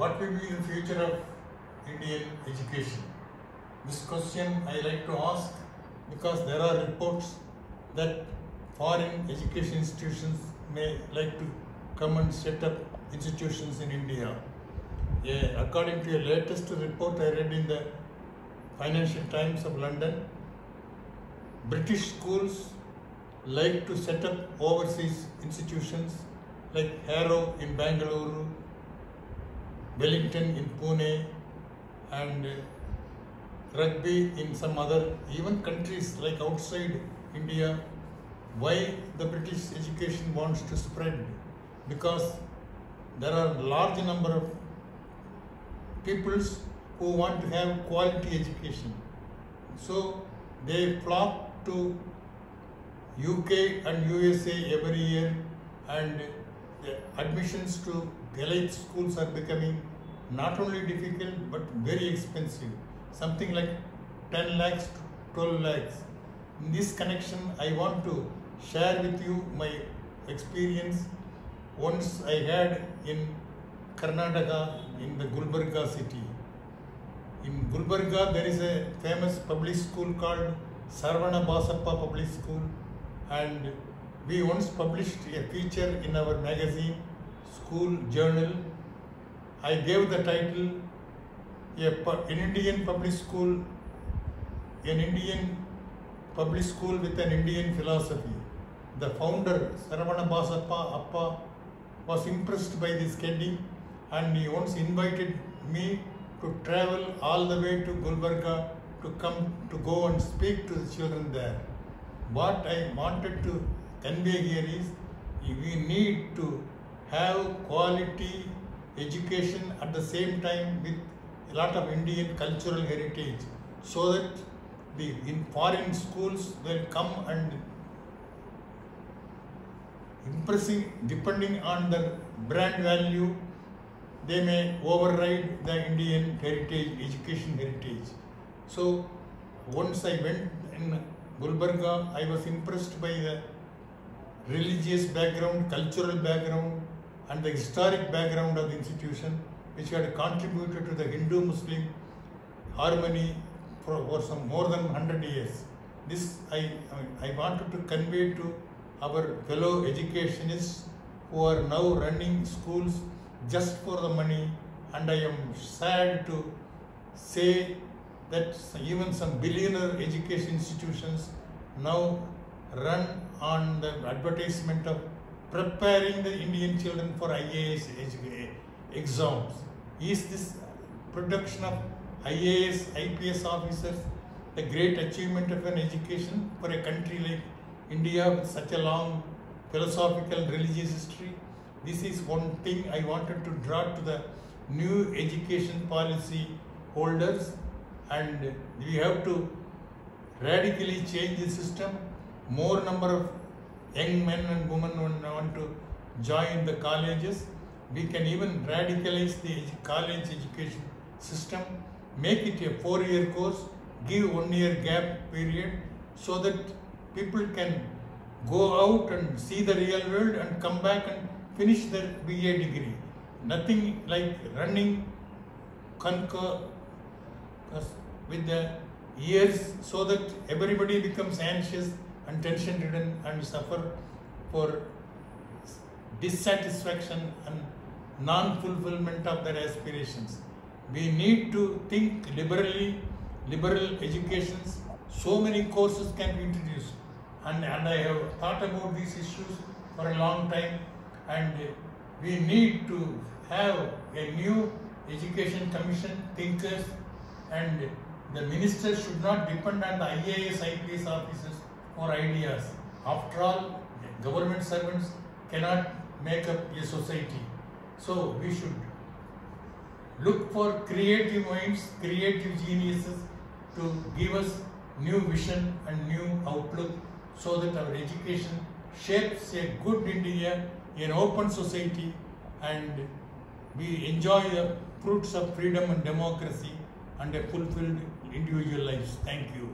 what will be the future of Indian education? This question I like to ask because there are reports that foreign education institutions may like to come and set up institutions in India. Yeah, according to a latest report I read in the Financial Times of London, British schools like to set up overseas institutions like Harrow in Bangalore, Wellington in Pune, and uh, Rugby in some other, even countries like outside India. Why the British education wants to spread? Because there are large number of peoples who want to have quality education. So they flock to UK and USA every year and the admissions to elite schools are becoming not only difficult but very expensive. Something like 10 lakhs to 12 lakhs. In this connection, I want to share with you my experience. Once I had in Karnataka in the Gulbarga city. In Gulbarga, there is a famous public school called Sarvana Basappa Public School, and we once published a feature in our magazine, School Journal. I gave the title an Indian public school, an Indian public school with an Indian philosophy. The founder, Saravana Basappa Appa, was impressed by this heading and he once invited me to travel all the way to Gulbarga to come to go and speak to the children there. What I wanted to convey here is we need to have quality education at the same time with a lot of Indian cultural heritage so that the in foreign schools will come and impressing depending on the brand value they may override the indian heritage education heritage. So once i went in gulbarga i was impressed by the religious background cultural background and the historic background of the institution which had contributed to the hindu muslim harmony for, for some more than 100 years. This i i wanted to convey to our fellow educationists who are now running schools just for the money and I am sad to say that even some billionaire education institutions now run on the advertisement of preparing the Indian children for IAS exams. Is this production of IAS, IPS officers the great achievement of an education for a country like India with such a long philosophical religious history? This is one thing I wanted to draw to the new education policy holders and we have to radically change the system. More number of young men and women want to join the colleges. We can even radicalize the college education system, make it a four-year course, give one-year gap period so that people can go out and see the real world and come back and finish their BA degree. Nothing like running concur with the years so that everybody becomes anxious and tension ridden and suffer for dissatisfaction and non-fulfillment of their aspirations. We need to think liberally, liberal educations, so many courses can be introduced. And, and I have thought about these issues for a long time and we need to have a new education commission, thinkers and the ministers should not depend on the IAS, IPS officers for ideas. After all, government servants cannot make up a society. So we should look for creative minds, creative geniuses to give us new vision and new outlook so that our education shapes a good India, an open society, and we enjoy the fruits of freedom and democracy and a fulfilled individual lives. Thank you.